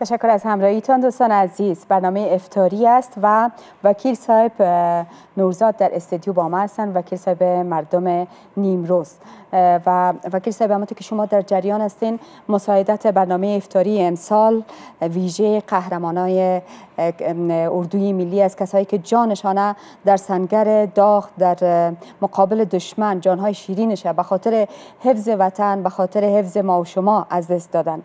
تشکر از همراهیتان دوستان عزیز. برنامه افتاری است و وکیل صاحب نورزاد در استودیو با ما هستند وکیل صاحب مردم نیمروز. و وکیل صاحب همونطور که شما در جریان هستین مساعدت برنامه افتاری امسال ویژه قهرمانای اردوی ملی از کسایی که جانشان در سنگر داغ در مقابل دشمن جانهای شیرینشه به خاطر حفظ وطن به خاطر حفظ ما و شما از دست دادن.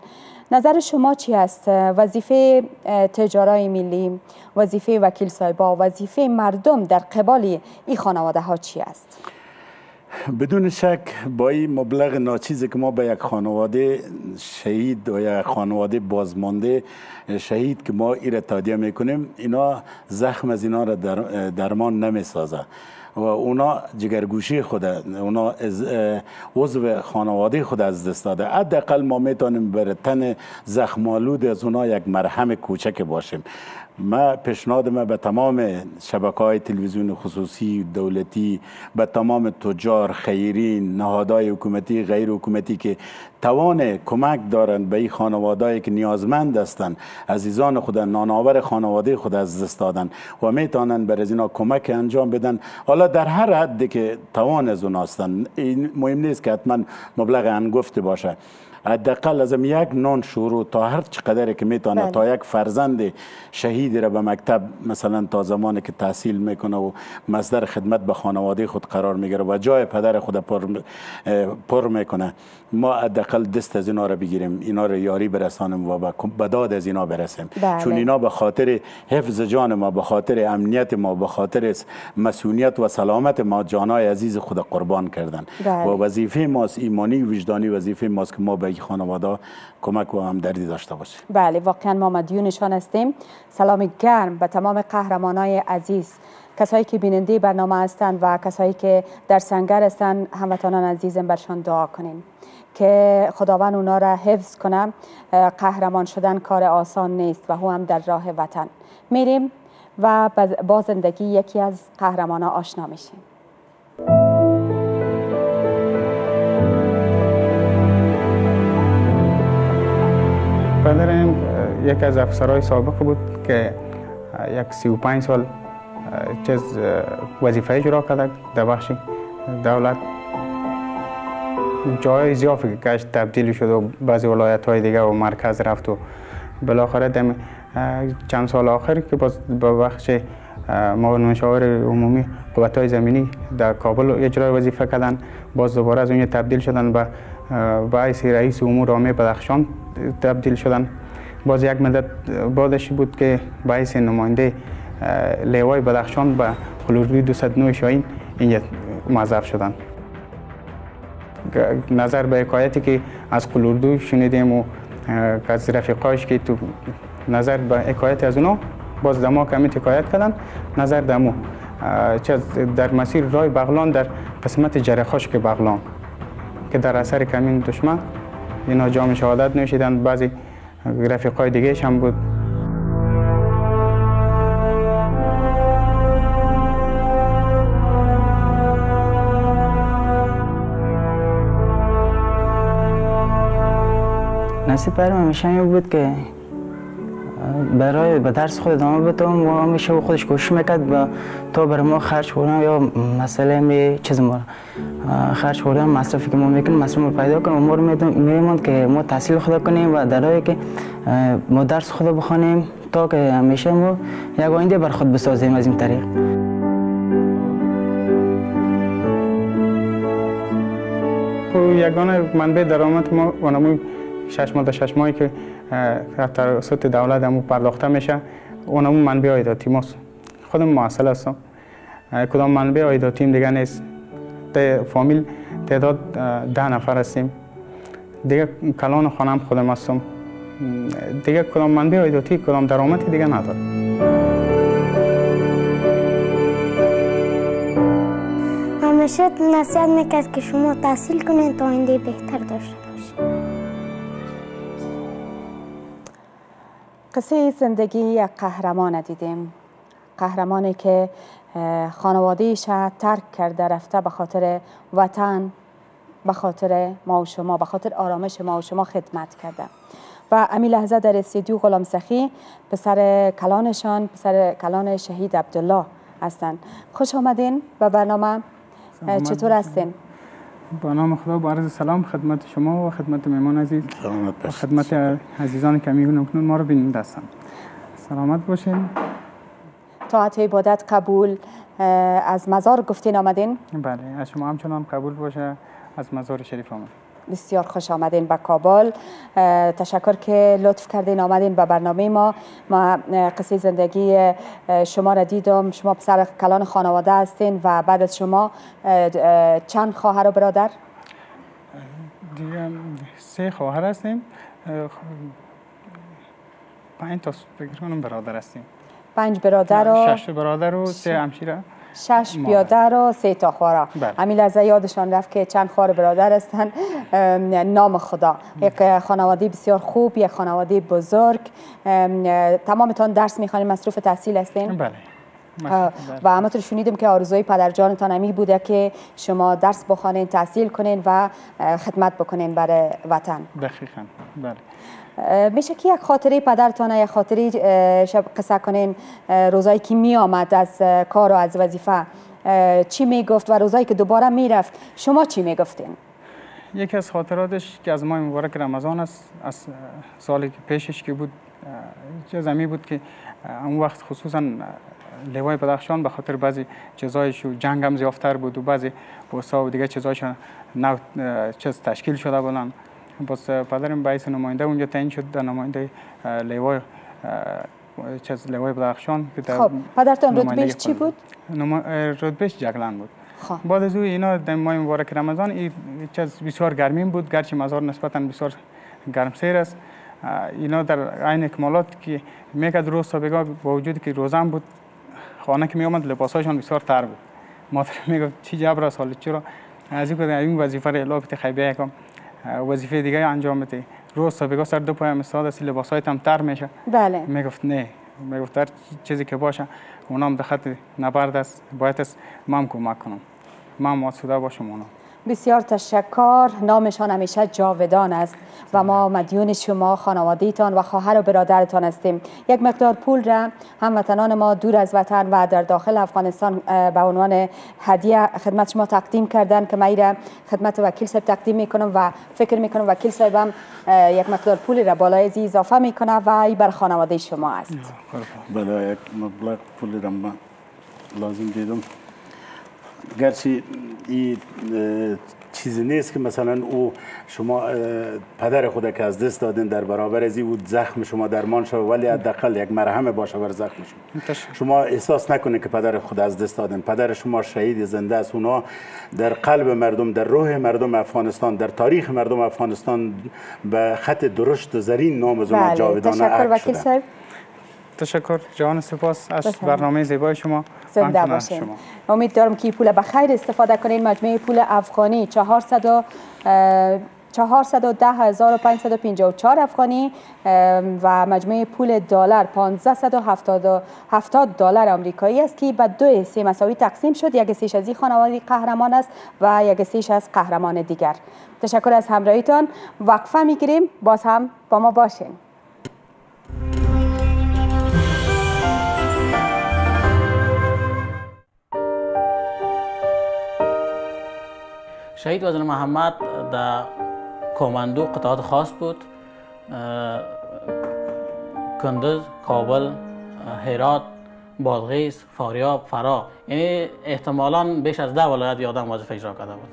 نظر شما چی است؟ وظیفه تجارای ملی وظیفه وکیل صاحبا وظیفه مردم در قبال این خانواده ها چی است؟ بدون شک با این مبلغ ناچیزی که ما به یک خانواده شهید و یک خانواده بازمانده شهید که ما ایره تادیه می‌کنیم اینا زخم از اینا را در درمان نمی سازه و اونا جگرگوشی خود اونا عضو خانواده خود از دست داده. حداقل ما می‌تونیم بر تن زخمالود از اونا یک مرهم کوچک باشیم. ما پیشنهاد ما به تمام شبکه های تلویزیون خصوصی دولتی به تمام تجار خیرین نهادهای حکومتی غیر حکومتی که توان کمک دارند به این خانواده که نیازمند هستند عزیزان خود نانآور خانواده خود از دست دادن و می‌تونن بر از اینا کمک انجام بدن. حالا در هر حدی که توان از اون این مهم نیست که حتما مبلغ انگفت باشه. حداقل از یک نان شروع تا هر چقدر که می‌تونه بله. تا یک فرزند شهید را به مکتب مثلا تا زمانی که تحصیل می‌کنه و مصدر خدمت به خانواده خود قرار می‌گیره و جای پدر خود پر, پر می‌کنه ما حداقل دست از اینا را بگیریم اینا را یاری برسانیم و به داد از اینا برسیم بله. چون اینا به خاطر حفظ جان ما به خاطر امنیت ما به خاطر مسئولیت و سلامت ما جانای عزیز خود قربان کردن بله. و وظیفه ماست ایمانی وجدانی وظیفه ماست که ما به خانواده کمک و همدردی داشته باشیم بله واقعا ما مدیونشان هستیم. سلام گرم به تمام قهرمانای عزیز. کسایی که بیننده برنامه هستند و کسایی که در سنگر هستند هموطنان عزیزم برشان دعا کنیم که خداوند اونا را حفظ کنم. قهرمان شدن کار آسان نیست و هم در راه وطن. میریم و با زندگی یکی از قهرمان ها آشنا میشیم. پدرم یک از افسرهای سابق بود که یک سی و پنج سال چیز وظیفه اجرا کرده در بخش دولت. جای زیافی که تبدیل شد و بعضی ولایت های دیگه و مرکز رفت و بالاخره دم چند سال آخر که باز به بخش معاون مشاور عمومی قوت های زمینی در کابل اجرای وظیفه کردن باز دوباره از اونجا تبدیل شدن به باعث رئیس امور عامه بدخشان تبدیل شدن. باز یک مدت بعدش بود که باعث نماینده لیوای بدخشان به قلوردوی 209 شاهین این موظف شدن. نظر به حکایتی که از قلوردو شنیدیم و از رفیقاش که تو نظر به حکایت از اونا باز دما کمی حکایت کردن. نظر دمو در مسیر رای بغلان در قسمت جرخاش که بغلان. که در اثر کمین دشمن اینا جام شهادت نوشیدن بعضی رفیقای دیگه هم بود. نصیب برم همیشه بود که برای به درس خود ادامه بدم و همیشه و خودش کوشش می‌کرد و تا برای ما خرج کنم یا مسئله می چیز ما خرج خوردن مصرفی که ما می‌کنیم مصرف رو پیدا کنیم و رو میموند که ما تحصیل خدا کنیم و در که ما درس خدا بخوانیم تا که همیشه ما یک آینده بر خود بسازیم از این طریق. یگانه منبع درآمد ما اونموی شش ماه شش که توسط دولت همو پرداخته میشه. اونمون منبع آیداتی ماست خودم معاصل هستم. کدام منبع آیداتیم دیگه نیست. فامیل تعداد ده نفر هستیم. دیگه کلان خانم خودم هستم. دیگه کدام منبع آیداتی کدام درآمدی دیگه ندارم. همیشه نصیحت می‌کرد که شما تحصیل کنید تا آینده بهتر داشته قصه زندگی یک قهرمان دیدیم. قهرمانی که خانوادهش ترک کرده رفته به خاطر وطن به خاطر ما و شما به خاطر آرامش ما و شما خدمت کرده. و امی لحظه در استودیو غلام سخی پسر کلانشان پسر کلان شهید عبدالله هستند. خوش آمدین به برنامه چطور هستین؟ با نام خدا با عرض سلام خدمت شما و خدمت میمان عزیز. و خدمت عزیزان که میگن ما رو بیننده هستن سلامت باشین. طاعت عبادت قبول از مزار گفتین آمدین؟ بله از شما همچنان قبول باشه از مزار شریف آمد. بسیار خوش آمدین به کابل. تشکر که لطف کردین آمدین به برنامه ما. ما قصه زندگی شما را دیدم. شما پسر کلان خانواده هستین و بعد از شما چند خواهر و برادر؟ دیگه سه خواهر هستیم. پنج تا فکر کنم برادر هستیم. پنج برادر و شش برادر و سه همشیره شش بیادر و سه تا خوارا. بله. همین لحظه یادشان رفت که چند خوار برادر هستن نام خدا. یک خانواده بسیار خوب یک خانواده بزرگ. تمامتان درس می‌خوانید مصروف تحصیل هستین بله. و همطور شنیدم که آرزوی پدر جانتان امی بوده که شما درس بخوانین تحصیل کنین و خدمت بکنین برای وطن. دقیقا بله. میشه که یک خاطره پدرتان یک خاطره شب قصه کنین. روزایی که می آمد از کار و از وظیفه. چی می گفت و روزایی که دوباره می رفت. شما چی می گفتین؟ یکی از خاطراتش که از ماه مبارک رمضان است از سالی که پیشش که بود چه زمین بود که اون وقت خصوصا لوای بدخشان به خاطر بعضی چیزایش جنگ هم زیافتر بود و بعضی بوسا و دیگه چیزایش نو چیز تشکیل شده بودن باز پدرم باعث نماینده اونجا تعیین شد در نماینده لیوای چیز لیوای بدخشان خب پدرتان رتبهش چی بود؟ رتبهش جگلن بود خب. بعد از او اینا در ماه مبارک رمضان این چیز بسیار گرمین بود گرچه مزار نسبتا بسیار گرم سیر است اینا در عین اکمالات که می‌کرد روز سابقا با وجود که روزم بود خانه که می آمد لباساشان بسیار تر بود. مادر می‌گفت چی جبر است حالا چرا؟ از این وظیفه را الا خیبه یکم. وظیفه دیگه انجام بده روز سابقا سر دو پایم استاد است لباس هم تر میشه. بله. می‌گفت نه. می‌گفت هر چیزی که باشه اونام دخت نبرد است باید است من کمک کنم. من ماسوده باشم اونام. بسیار تشکر. نامشان همیشه جاودان است و ما مدیون شما خانوادهتان و خواهر و برادرتان هستیم. یک مقدار پول را هموطنان ما دور از وطن و در داخل افغانستان به عنوان هدیه خدمت شما تقدیم کردن که من خدمت وکیل صاحب تقدیم می‌کنم و فکر می‌کنم وکیل صاحب هم یک مقدار پول را بالای از اضافه می‌کنه و ای بر خانواده شما است. بله یک مبلغ پول را لازم دیدم. گرچه این چیزی نیست که مثلا او شما پدر خود که از دست دادین در برابر از او زخم شما درمان شد ولی حداقل یک مرهم باشه بر زخم شما. شما احساس نکنید که پدر خود از دست دادن پدر شما شهید زنده است. اونا در قلب مردم در روح مردم افغانستان در تاریخ مردم افغانستان به خط درشت و زرین نام از بله. جاودانه تشکر وکیل صاحب. تشکر. جوان سپاس از برنامه زیبای شما. زنده باشین. امید دارم که پول به خیر استفاده کنین. مجموعه پول افغانی 400 و 410554 افغانی و مجموعه پول دلار 1570 دلار آمریکایی است که به دو حصه مساوی تقسیم شد. یک حصهش از این خانواده قهرمان است و یک حصهش از قهرمان دیگر. تشکر از همراهیتان. وقفه می‌گیریم. باز هم با ما باشین. شهید وزیر محمد در کماندو قطعات خاص بود. کندز کابل هرات بادغیس فاریاب فرا. یعنی احتمالا بیش از ده ولایت یادم وظیفه اجرا کرده بود.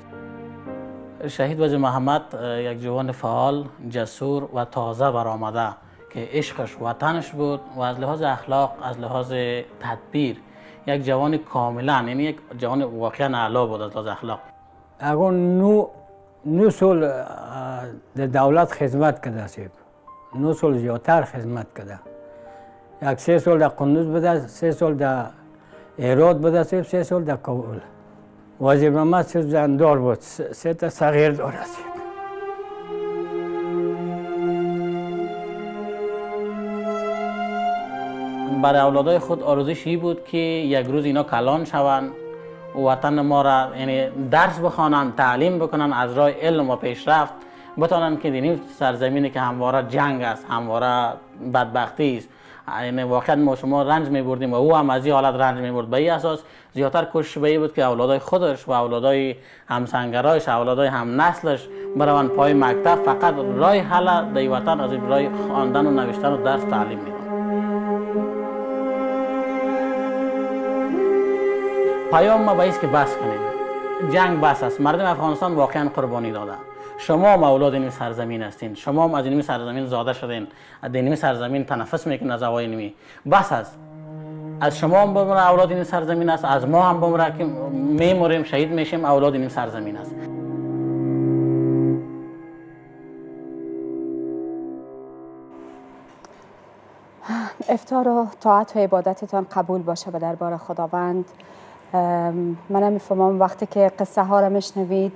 شهید وزیر محمد یک جوان فعال جسور و تازه برآمده که عشقش وطنش بود و از لحاظ اخلاق از لحاظ تدبیر یک جوان کاملا یعنی یک جوان واقعا اعلا بود از لحاظ اخلاق. اگه نو نو سال در دولت خدمت کرده سیب نو سال زیادتر خدمت کرده. یک سه سال در قندوز بوده سه سال در ایراد بوده سیب سه سال در کابل. وزیر محمد سیب زندار بود سه تا صغیر داره سیب برای اولادای خود آرزوش بود که یک روز اینا کلان شوند. وطن ما را یعنی درس بخوانند تعلیم بکنن از راه علم و پیشرفت بتانن که این سرزمینی که همواره جنگ است همواره بدبختی است. یعنی واقعا ما شما رنج می بردیم و او هم از این حالت رنج می برد به این اساس زیادتر کوشش به بود که اولادای خودش و اولادای همسنگرایش اولادای هم نسلش بروان پای مکتب. فقط رای حل در وطن از رای خواندن و نوشتن و درس تعلیم میدن. پیام ما باید که بس کنیم. جنگ بس است. مردم افغانستان واقعا قربانی داده. شما هم اولاد این سرزمین هستین. شما هم از این سرزمین زاده شدین. از این سرزمین تنفس می‌کنین از هوای نمی بس است. از شما هم بمره اولاد این سرزمین است. از ما هم بمره که میموریم شهید میشیم اولاد این سرزمین است. افتار و طاعت و عبادتتان قبول باشه به دربار خداوند. منم می‌فهمم وقتی که قصه ها را میشنوید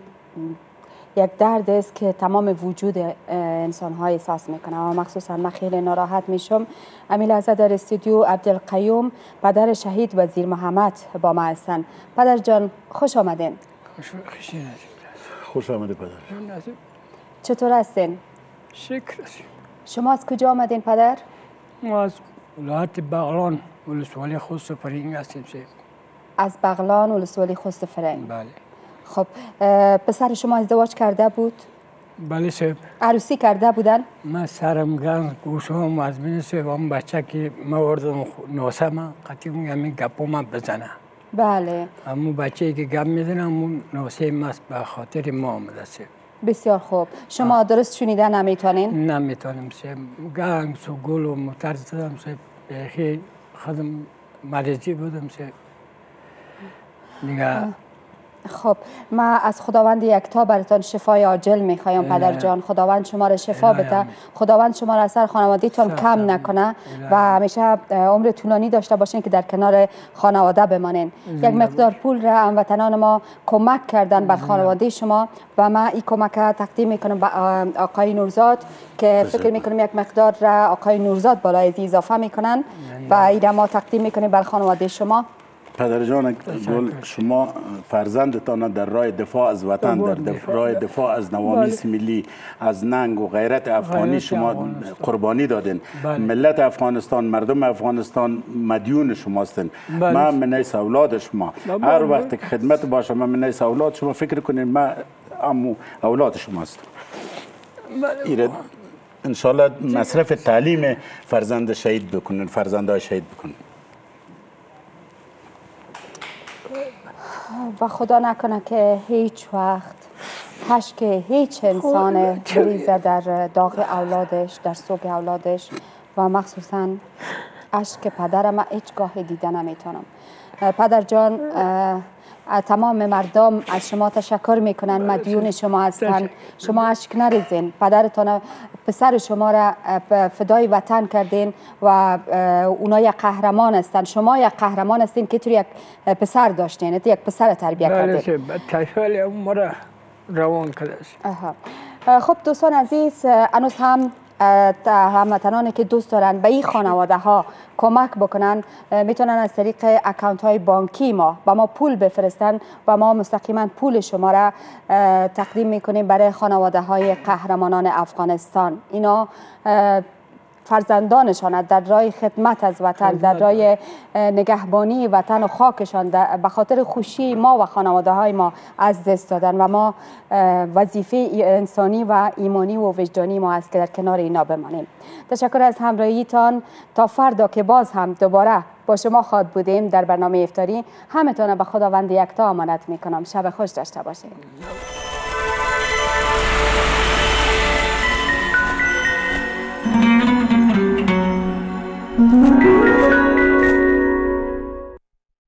یک درد است که تمام وجود انسان های احساس می‌کنه و مخصوصا من خیلی ناراحت میشم امیل از در استودیو عبدالقیوم پدر شهید وزیر محمد با ما هستن پدر جان خوش آمدین خوش آمده پدر چطور هستین؟ شکر شما از کجا آمدین پدر؟ ما از ولایت بغلان ولسوالی خوست فرینگ هستیم از بغلان ولسوالی خوست فرنگ. بله. خب پسر شما ازدواج کرده بود؟ بله سب عروسی کرده بودن؟ من سرم گرم گوشم از بین سب هم بچه که ما وردم نوسه ما قطعی همین گپو من بزنه بله. همون بچه که گپ می‌زنه همون نوسه ماست به خاطر ما آمده سب بسیار خوب. شما درست شنیده نمی‌تونین؟ نمی‌تونم سب گنگ سو گل و متر زدم سب بخی خودم مریضی بودم سب دیگه خب ما از خداوند یکتا براتان شفای عاجل می‌خوایم پدر جان. خداوند شما را شفا بده. خداوند شما را سر خانوادیتون کم نکنه و همیشه عمر طولانی داشته باشین که در کنار خانواده بمانین. یک مقدار پول را هموطنان ما کمک کردن بر خانواده شما و ما این کمک تقدیم می‌کنم به آقای نورزاد که فکر می‌کنم یک مقدار را آقای نورزاد بالای اضافه می‌کنن و این ما تقدیم می‌کنیم بر خانواده شما. پدر جان گل شما فرزندتان در راه دفاع از وطن در راه دفاع از نوامیس بله. ملی از ننگ و غیرت افغانی شما قربانی دادین. بله. ملت افغانستان مردم افغانستان مدیون شماستن بله. ما من نیست اولاد شما. هر وقت که خدمت باشه من من نیست اولاد شما فکر کنین ما امو اولاد شماست. انشالله مصرف تعلیم فرزند شهید بکنن فرزندای شهید بکنن و خدا نکنه که هیچ وقت هشک هیچ انسان بریزه در داغ اولادش در سوگ اولادش و مخصوصا اشک پدرم هیچ گاه دیده نمی‌تونم. پدر جان تمام مردم از شما تشکر می‌کنن. مدیون شما هستن. شما اشک نریزین. پدرتان پسر شما را فدای وطن کردین و اونا یک قهرمان هستن. شما یک قهرمان هستین که تو یک پسر داشتین. یک پسر تربیه بله، کردین. بله ما روان کرده خب دوستان عزیز انوز هم هموطنانی که دوست دارن به این خانواده ها کمک بکنن می‌تونن از طریق اکانت های بانکی ما با ما پول بفرستن و ما مستقیما پول شما را تقدیم می‌کنیم برای خانواده های قهرمانان افغانستان. اینا فرزندانشان در راه خدمت از وطن در راه نگهبانی وطن و خاکشان به خاطر خوشی ما و خانواده های ما از دست دادن و ما وظیفه انسانی و ایمانی و وجدانی ما است که در کنار اینا بمانیم. تشکر از همراهیتان. تا فردا که باز هم دوباره با شما خواد بودیم در برنامه افتاری همتون به خداوند یکتا امانت می‌کنم. شب خوش داشته باشید.